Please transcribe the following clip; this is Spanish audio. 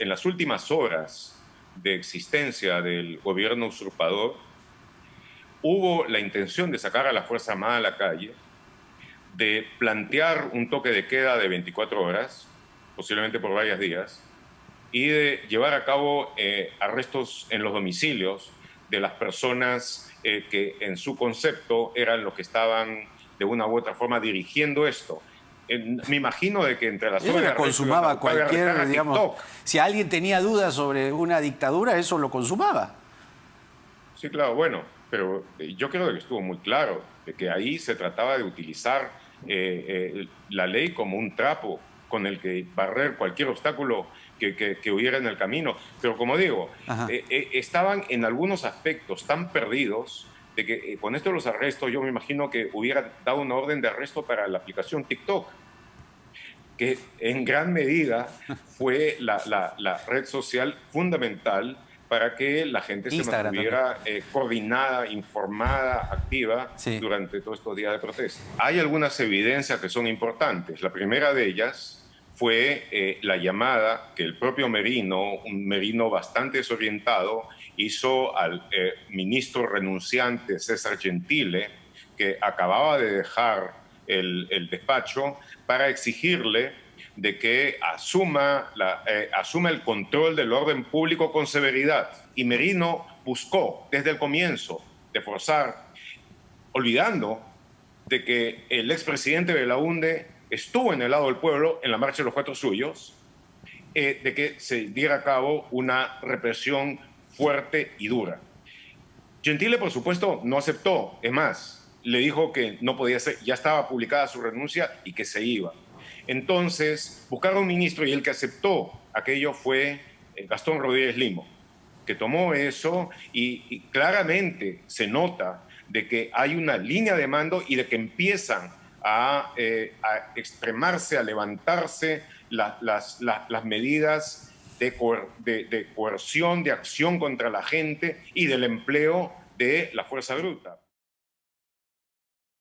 en las últimas horas de existencia del gobierno usurpador, hubo la intención de sacar a la Fuerza Armada a la calle, de plantear un toque de queda de 24 horas, posiblemente por varios días, y de llevar a cabo eh, arrestos en los domicilios de las personas eh, que en su concepto eran los que estaban de una u otra forma dirigiendo esto. Me imagino de que entre las horas... consumaba cualquier, digamos, si alguien tenía dudas sobre una dictadura, eso lo consumaba. Sí, claro, bueno, pero eh, yo creo que estuvo muy claro de que ahí se trataba de utilizar la ley como un trapo con el que barrer cualquier obstáculo que, hubiera en el camino. Pero como digo, eh, eh, estaban en algunos aspectos tan perdidos de que eh, con esto de los arrestos yo me imagino que hubiera dado una orden de arresto para la aplicación TikTok que en gran medida fue la, red social fundamental para que la gente se mantuviera coordinada, informada, activa durante todos estos días de protesta. Hay algunas evidencias que son importantes. La primera de ellas fue eh, la llamada que el propio Merino, un Merino bastante desorientado, hizo al eh, ministro renunciante César Gentile, que acababa de dejar el, despacho, para exigirle de que asuma, la, eh, el control del orden público con severidad. Y Merino buscó desde el comienzo de forzar, olvidando de que el expresidente Belaunde estuvo en el lado del pueblo en la marcha de los cuatro suyos, eh, de que se diera a cabo una represión fuerte y dura. Gentile, por supuesto, no aceptó, es más, le dijo que no podía ser, ya estaba publicada su renuncia y que se iba. Entonces, buscaron un ministro y el que aceptó aquello fue eh, Gastón Rodríguez Limo, que tomó eso y, claramente se nota de que hay una línea de mando y de que empiezan eh, a, extremarse, a levantarse las, medidas de, de coerción, de acción contra la gente y del empleo de la fuerza bruta.